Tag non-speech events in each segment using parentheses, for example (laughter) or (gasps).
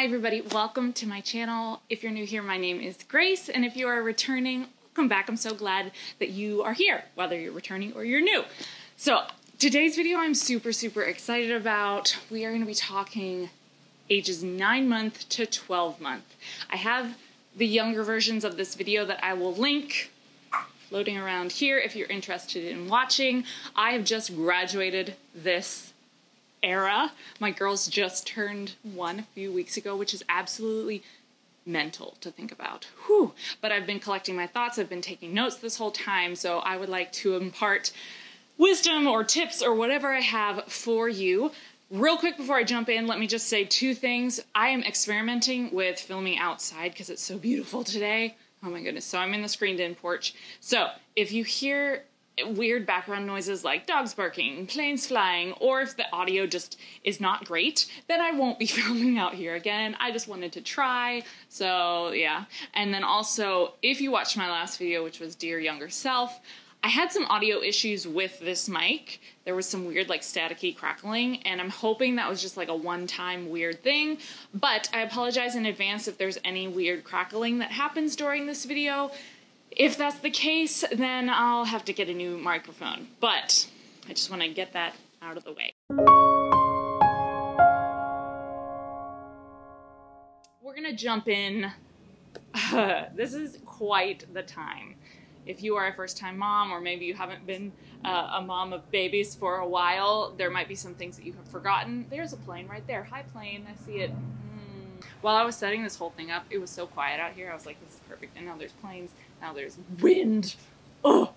Hi everybody, welcome to my channel. If you're new here, my name is Grace, and if you are returning, welcome back. I'm so glad that you are here, whether you're returning or you're new. So today's video I'm super, super excited about. We are gonna be talking ages nine month to 12 month. I have the younger versions of this video that I will link floating around here if you're interested in watching. I have just graduated this era. My girls just turned one a few weeks ago, which is absolutely mental to think about. Whew. But I've been collecting my thoughts, I've been taking notes this whole time, so I would like to impart wisdom or tips or whatever I have for you. Real quick before I jump in, let me just say two things. I am experimenting with filming outside because it's so beautiful today. Oh my goodness. So I'm in the screened in porch. So if you hear weird background noises like dogs barking, planes flying, or if the audio just is not great, then I won't be (laughs) filming out here again. I just wanted to try. So yeah. And then also, if you watched my last video, which was Dear Younger Self, I had some audio issues with this mic. There was some weird, like, staticky crackling, and I'm hoping that was just like a one time weird thing. But I apologize in advance if there's any weird crackling that happens during this video. If that's the case, then I'll have to get a new microphone. But I just want to get that out of the way. We're going to jump in. (laughs) this is quite the time if you are a first time mom or maybe you haven't been uh, a mom of babies for a while, there might be some things that you have forgotten. There's a plane right there. Hi, plane. I see it. While I was setting this whole thing up, it was so quiet out here. I was like, this is perfect. And now there's planes. Now there's wind. Oh,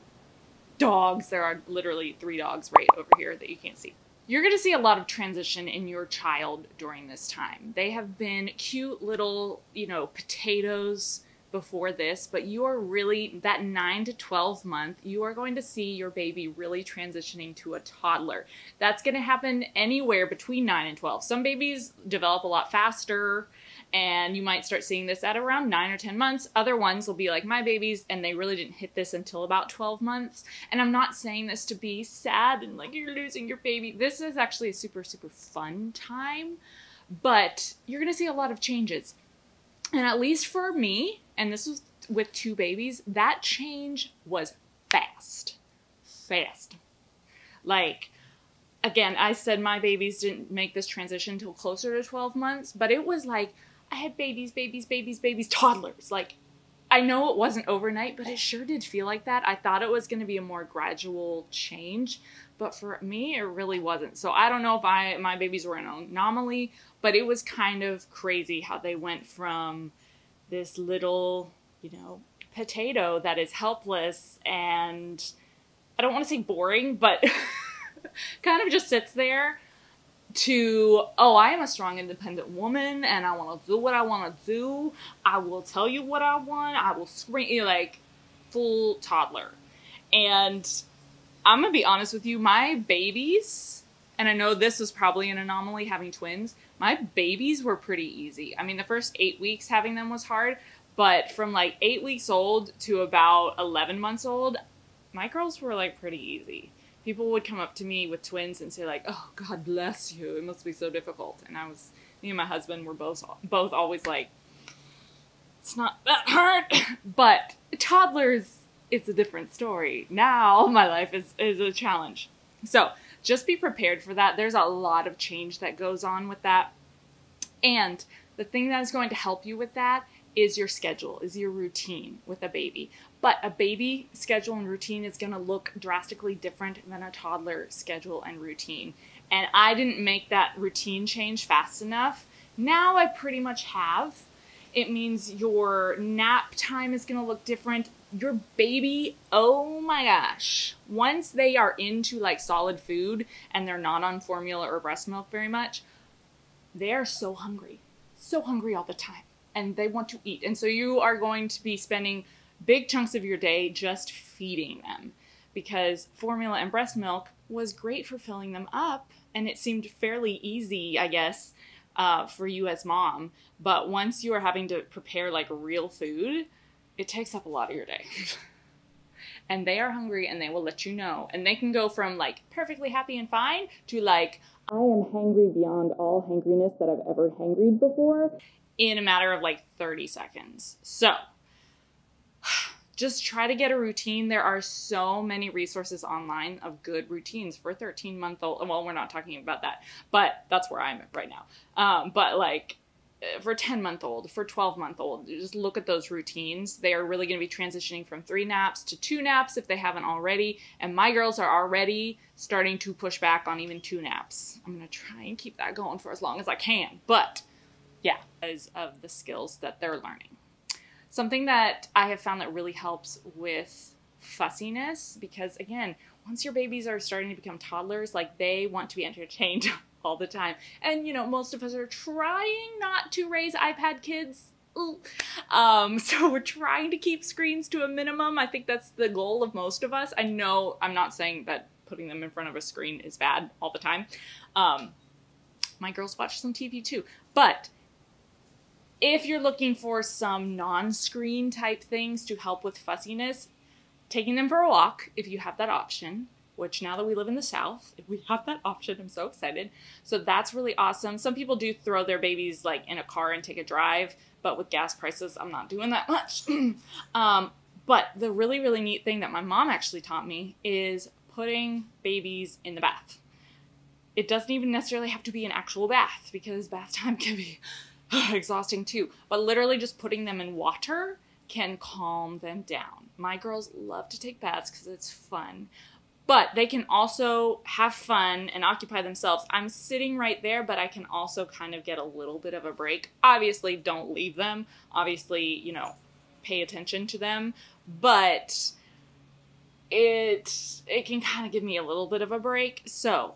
dogs. There are literally three dogs right over here that you can't see. You're going to see a lot of transition in your child during this time. They have been cute little, you know, potatoes before this, but you are really, that 9 to 12 month, you are going to see your baby really transitioning to a toddler. That's going to happen anywhere between 9 and 12. Some babies develop a lot faster, and you might start seeing this at around 9 or 10 months. Other ones will be like my babies, and they really didn't hit this until about 12 months. And I'm not saying this to be sad and like you're losing your baby. This is actually a super, super fun time, but you're to see a lot of changes. And at least for me, and this was with two babies, that change was fast. Fast. Like, again, I said my babies didn't make this transition until closer to 12 months, but it was like I had babies, babies, babies, babies, toddlers. Like, I know it wasn't overnight, but it sure did feel like that. I thought it was going to be a more gradual change, but for me, it really wasn't. So I don't know if I my babies were an anomaly, but it was kind of crazy how they went from this little, you know, potato that is helpless and I don't want to say boring, but (laughs) kind of just sits there to, oh, I am a strong, independent woman and I want to do what I want to do. I will tell you what I want. I will scream, you like full toddler. And I'm to be honest with you, my babies, and I know this was probably an anomaly having twins, my babies were pretty easy. I mean, the first eight weeks having them was hard, but from like eight weeks old to about 11 months old, my girls were like pretty easy. People would come up to me with twins and say like, "Oh, God bless you. It must be so difficult." And I was, me and my husband were both both always like, "It's not that hard." (laughs) but toddlers, it's a different story. Now (laughs) my life is is a challenge. So just be prepared for that. There's a lot of change that goes on with that. And the thing that is going to help you with that is your schedule, is your routine with a baby. But a baby schedule and routine is going to look drastically different than a toddler schedule and routine. And I didn't make that routine change fast enough. Now I pretty much have. It means your nap time is going to look different your baby, oh my gosh, once they are into like solid food and they're not on formula or breast milk very much, they are so hungry, so hungry all the time, and they want to eat. And so you are going to be spending big chunks of your day just feeding them because formula and breast milk was great for filling them up and it seemed fairly easy, I guess, uh, for you as mom. But once you are having to prepare like real food, it takes up a lot of your day. (laughs) and they are hungry and they will let you know. And they can go from like perfectly happy and fine to like, I am hangry beyond all hangriness that I've ever hangried before in a matter of like 30 seconds. So, just try to get a routine. There are so many resources online of good routines for 13 month old. Well, we're not talking about that, but that's where I'm at right now. Um, but like for 10 month old, for 12 month old, just look at those routines. They are really going to be transitioning from three naps to two naps if they haven't already. And my girls are already starting to push back on even two naps. I'm going to try and keep that going for as long as I can. But yeah, because of the skills that they're learning. Something that I have found that really helps with fussiness, because again, once your babies are starting to become toddlers, like they want to be entertained (laughs) all the time. And you know, most of us are trying not to raise iPad kids. Um, (laughs) so we're trying to keep screens to a minimum. I think that's the goal of most of us. I know I'm not saying that putting them in front of a screen is bad all the time. Um, my girls watch some TV too, but if you're looking for some non-screen type things to help with fussiness, taking them for a walk if you have that option which now that we live in the South, we (laughs) have that option. I'm so excited. So that's really awesome. Some people do throw their babies like in a car and take a drive, but with gas prices, I'm not doing that (laughs) much. (clears throat) um, but the really, really neat thing that my mom actually taught me is putting babies in the bath. It doesn't even necessarily have to be an actual bath because bath (laughs) time can be (gasps) exhausting too. But literally just putting them in water can calm them down. My girls love to take baths because it's fun but they can also have fun and occupy themselves. I'm sitting right there, but I can also kind of get a little bit of a break. Obviously, don't leave them. Obviously, you know, pay attention to them, but it it can kind of give me a little bit of a break. So,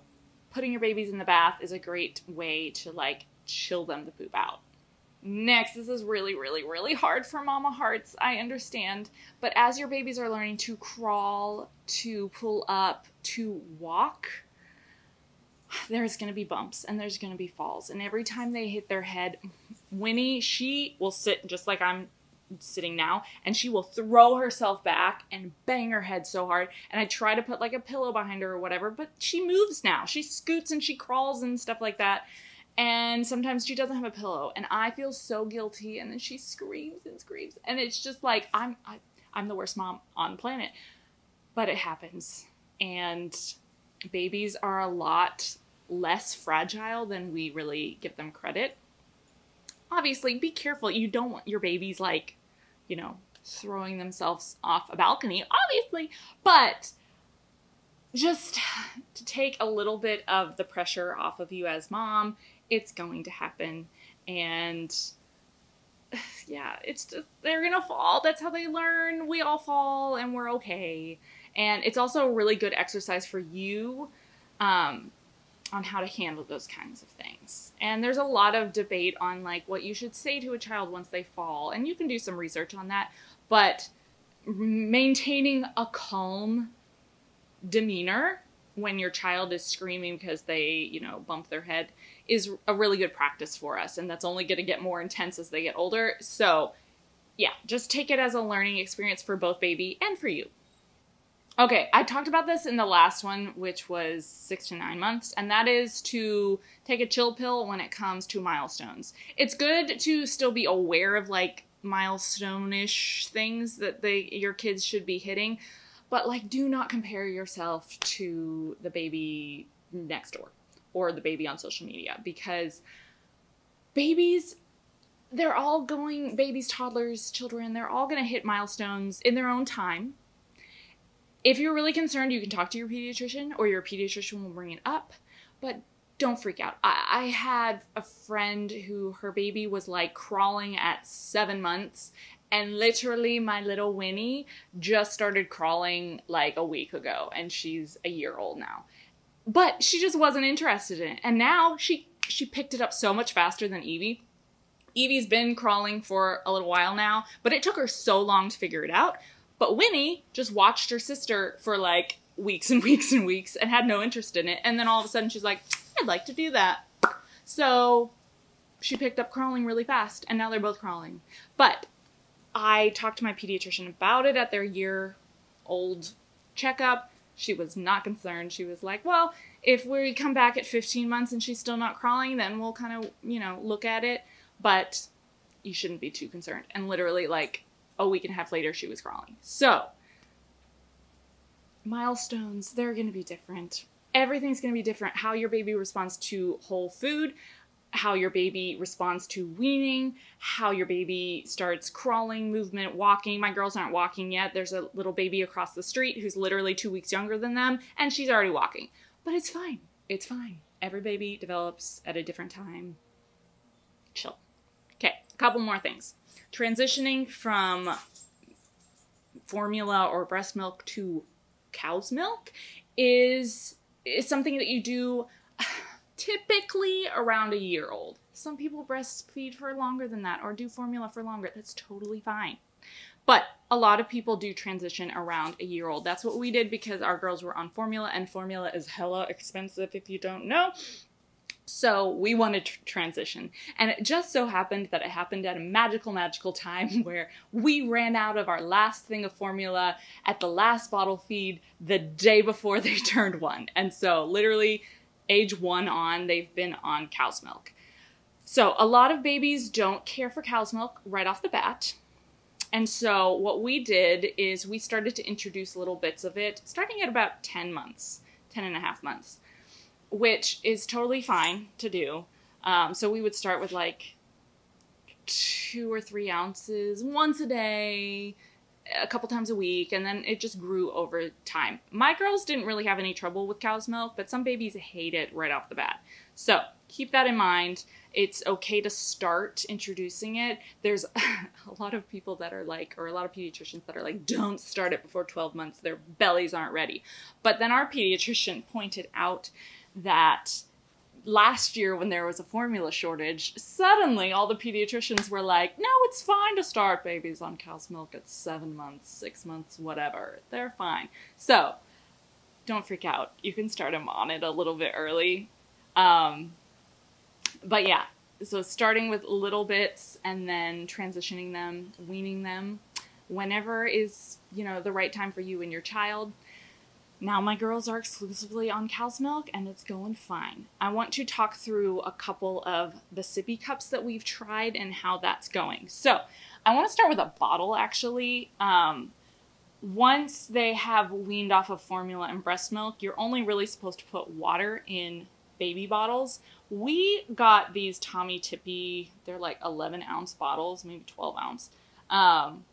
putting your babies in the bath is a great way to like chill them the poop out. Next, this is really, really, really hard for mama hearts. I understand. But as your babies are learning to crawl, to pull up, to walk, there's going to be bumps and there's going to be falls. And every time they hit their head, Winnie, she will sit just like I'm sitting now and she will throw herself back and bang her head so hard and i try to put like a pillow behind her or whatever but she moves now she scoots and she crawls and stuff like that and sometimes she doesn't have a pillow and i feel so guilty and then she screams and screams and it's just like i'm I, am i am the worst mom on the planet. But it happens. And babies are a lot less fragile than we really give them credit. Obviously be careful. You don't want your babies like you know throwing themselves off a balcony obviously. But just to take a little bit of the pressure off of you as mom it's going to happen. And (sighs) yeah, it's just, they're gonna fall. That's how they learn. We all fall and we're okay. And it's also a really good exercise for you um, on how to handle those kinds of things. And there's a lot of debate on like what you should say to a child once they fall. And you can do some research on that. But maintaining a calm demeanor when your child is screaming because they, you know, bump their head is a really good practice for us. And that's only going to get more intense as they get older. So, yeah, just take it as a learning experience for both baby and for you. Okay, I talked about this in the last one, which was six to nine months, and that is to take a chill pill when it comes to milestones. It's good to still be aware of like milestone-ish things that they your kids should be hitting, but like, do not compare yourself to the baby next door or the baby on social media because babies, they're all going, babies, toddlers, children, they're all going to hit milestones in their own time. If you're really concerned, you can talk to your pediatrician or your pediatrician will bring it up, but don't freak out. I, I, had a friend who her baby was like crawling at seven months and literally, my little Winnie just started crawling like a week ago, and she's a year old now. But she just wasn't interested in it. And now she she picked it up so much faster than Evie. Evie's been crawling for a little while now, but it took her so long to figure it out. But Winnie just watched her sister for like weeks and (laughs) weeks and weeks and had no interest in it. And then all of a sudden she's like, I'd like to do that. So she picked up crawling really fast, and now they're both crawling. But I talked to my pediatrician about it at their year old checkup. She was not concerned. She was like, well, if we come back at 15 months and she's still not crawling, then we'll kind of, you know, look at it. But you shouldn't be too concerned. And literally, like a week and a half later, she was crawling. So, milestones, they're going to be different. Everything's going to be different. How your baby responds to whole food, how your baby responds to weaning, how your baby starts crawling, movement, walking. My girls aren't walking yet. There's a little baby across the street who's literally two weeks younger than them, and she's already walking. But it's fine. It's fine. Every baby develops at a different time. Chill. Okay, a couple more things. Transitioning from formula or breast milk to cow's milk is, is something that you do typically around a year old. Some people breastfeed for longer than that or do formula for longer. That's totally fine. But a lot of people do transition around a year old. That's what we did because our girls were on formula, and formula is hella expensive if you don't know. So we wanted to transition. And it just so happened that it happened at a magical, magical time (laughs) where we ran out of our last thing of formula at the last bottle feed the day before they (laughs) turned one. And so literally age one on, they've been on cow's milk. So a lot of babies don't care for cow's milk right off the bat. And so what we did is we started to introduce little bits of it starting at about 10 months, 10 and a half months, which is totally fine to do. Um, so we would start with like two or three ounces once a day, a couple times a week, and then it just grew over time. My girls didn't really have any trouble with cow's milk, but some babies hate it right off the bat. So keep that in mind. It's okay to start introducing it. There's (laughs) a lot of people that are like, or a lot of pediatricians that are like, don't start it before 12 months. Their bellies aren't ready. But then our pediatrician pointed out that last year when there was a formula shortage, suddenly all the pediatricians were like, no, it's fine to start babies on cow's milk at seven months, six months, whatever. They're fine. So don't freak out. You can start them on it a little bit early. Um, but yeah, so starting with little bits and then transitioning them, weaning them whenever is, you know, the right time for you and your child. Now my girls are exclusively on cow's milk and it's going fine. I want to talk through a couple of the sippy cups that we've tried and how that's going. So I want to start with a bottle actually. Um, once they have weaned off of formula and breast milk, you're only really supposed to put water in baby bottles. We got these Tommee Tippee, they're like 11 ounce bottles, maybe 12 ounce. Um,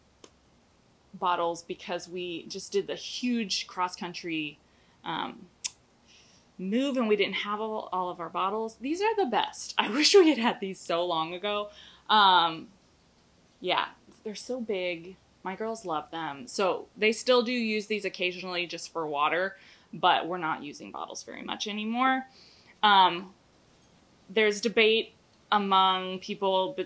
bottles because we just did the huge cross country um, move and we didn't have all, all, of our bottles. These are the best. (laughs) I wish we had had these so long ago. Um, yeah, they're so big. My girls love them. So they still do use these occasionally just for water, but we're not using bottles very much anymore. Um, there's debate among people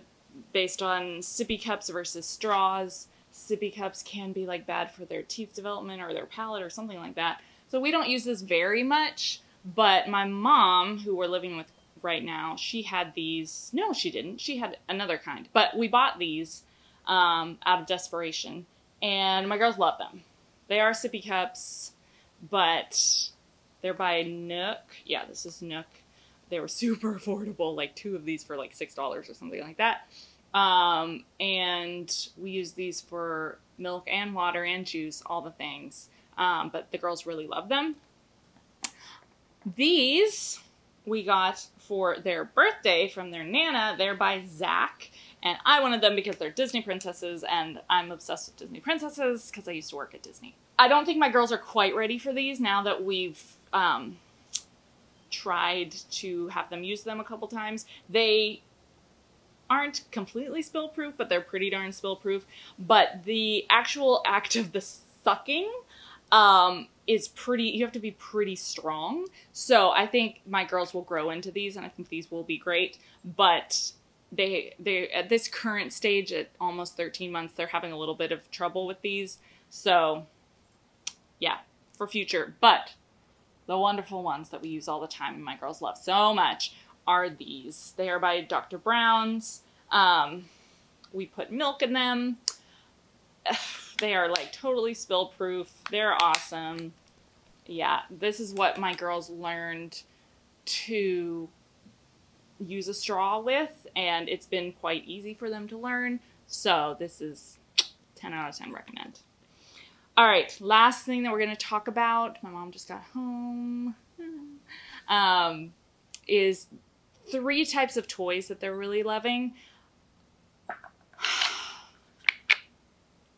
based on sippy cups versus straws sippy cups can be like bad for their teeth development or their palate or something like that. So we don't use this very much, but my mom, who we're living with right now, she had these. No, she didn't. She had another kind, but we bought these um, out of desperation, and my girls love them. They are sippy cups, but they're by NUK. Yeah, this is NUK. They were (laughs) super affordable, like two of these for like $6 or something like that. Um, and we use these for milk and water and juice, all the things. Um, but the girls really love them. These we got for their birthday from their Nana. They're by Zak. And I wanted them because they're Disney princesses, and I'm obsessed with Disney princesses because I used to work at Disney. I don't think my girls are quite ready for these now that we've um, tried to have them use them a couple times. They aren't completely spill proof, but they're pretty darn spill proof. But the actual act of the sucking um, is pretty, you have to be pretty strong. So I think my girls will grow into these and I think these will be great. But they, they, at this current stage at almost 13 months, they're having a little bit of trouble with these. So yeah, for future. But the wonderful ones that we use all the time and my girls love so much are these. They are by Dr. Brown's. Um, we put milk in them. (sighs) They are like totally spill proof. They're awesome. yeah, this is what my girls learned to use a straw with, and it's been quite easy for them to learn. So this is (tsk) 10 out of 10 recommend. All right, last thing that we're going to talk about, my mom just got home, (laughs) um, is three types of toys that they're really loving.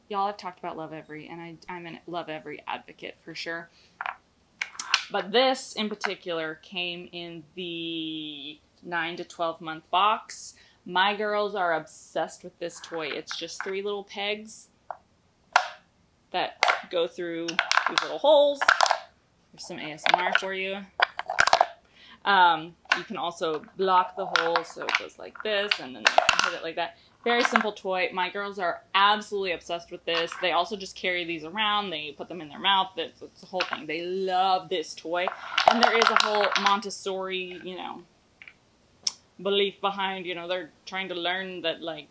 Y'all have talked about Lovevery, and I, I'm a Lovevery advocate for sure. But this in particular came in the 9 to 12 month box. My girls are obsessed with this toy. It's just three little pegs that go through these little holes. There's some ASMR for you. Um, you can also block the hole so it goes like this and then hit it like that. Very simple toy. My girls are absolutely obsessed with this. They also just carry these around. They put them in their mouth. It's, it's a whole thing. They love this toy. And there is a whole Montessori, you know, belief behind, you know, they're trying to learn that, like,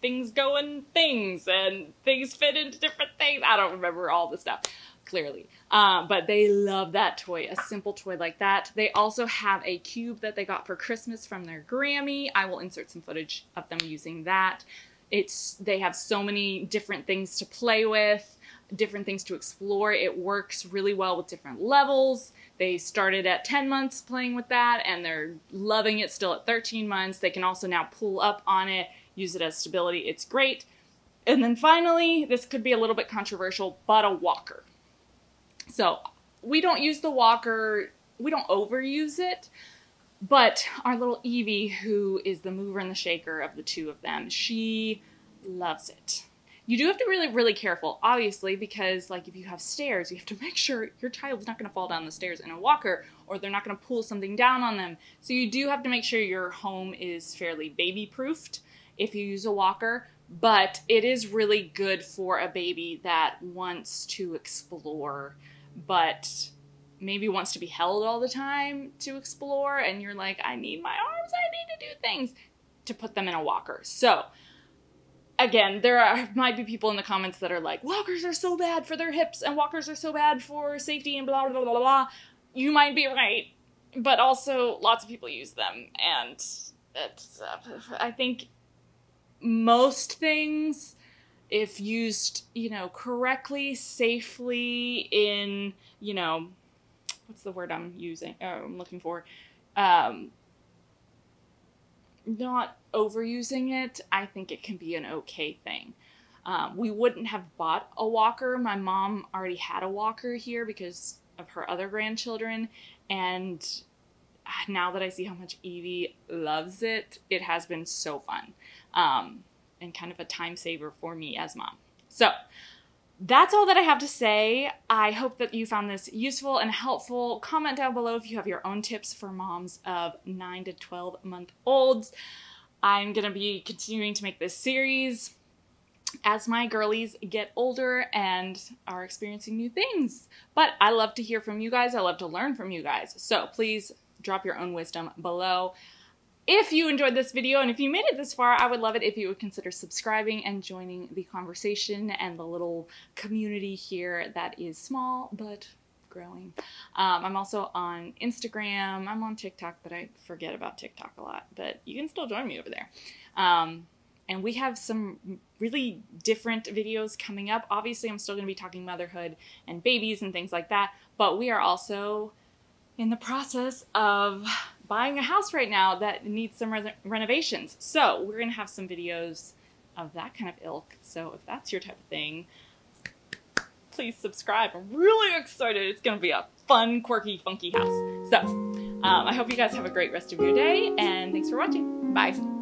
things go in things and things fit into different things. I don't remember all the stuff clearly. Uh, but they love that toy, a simple toy like that. They also have a cube that they got for Christmas from their Grammy. I will insert some footage of them using that. It's They have so many different things to play with, different things to explore. It works really well with different levels. They started at 10 months playing with that and they're loving it still at 13 months. They can also now pull up on it, use it as stability. It's great. And then finally, this could be a little bit controversial, but a walker. So we don't use the walker, we don't overuse it, but our little Evie, who is the mover and the shaker of the two of them, she loves it. You do have to be really, really careful, obviously, because like if you have stairs, you have to (laughs) make sure your child's not going to fall down the stairs in a walker or they're not going to pull something down on them. So you do have to make sure your home is fairly baby proofed if you use a walker, but it is really good for a baby that wants to explore but maybe wants to be held all the time to explore and you're like I need my arms, I need to do things to put them in a walker. So again, there are, (laughs) might be people in the comments that are like, walkers are so bad for their hips and walkers are so bad for safety and blah, blah, blah, blah, blah. You might be right, but also lots of people use them. And it's, uh, I think most things if used, you know, correctly, safely in, you know, what's the word I'm using? Oh, I'm looking for. Um, not overusing it, I think it can be an okay thing. Um, we wouldn't have bought a walker. My mom already had a walker here because of her other grandchildren, and now that I see how much Evie loves it, it has been so fun. Um, and kind of a time saver for me as mom. So that's all that I have to say. I hope that you found this useful and helpful. Comment down below if you have your own tips for moms of 9 to 12 month olds. I'm going to be continuing to make this series as my girlies get older and are experiencing new things. But I love to hear from you guys. I love to learn from you guys. So please drop your own wisdom below. If you enjoyed this video and if you made it this far, I would love it if you would consider subscribing and joining the conversation and the little community here that is small but growing. Um, I'm also on Instagram. I'm on TikTok, but I forget about TikTok a lot. But you can still join me over there. Um, and we have some really different videos coming up. Obviously, I'm still going to be talking motherhood and babies and things like that. But we are also in the process of buying a house right now that needs some re renovations. So we're going to have some videos of that kind of ilk. So if that's your type of thing, please subscribe. I'm really excited. It's going to be a fun, quirky, funky house. So um, I hope you guys have a great rest of your day and thanks for watching. Bye.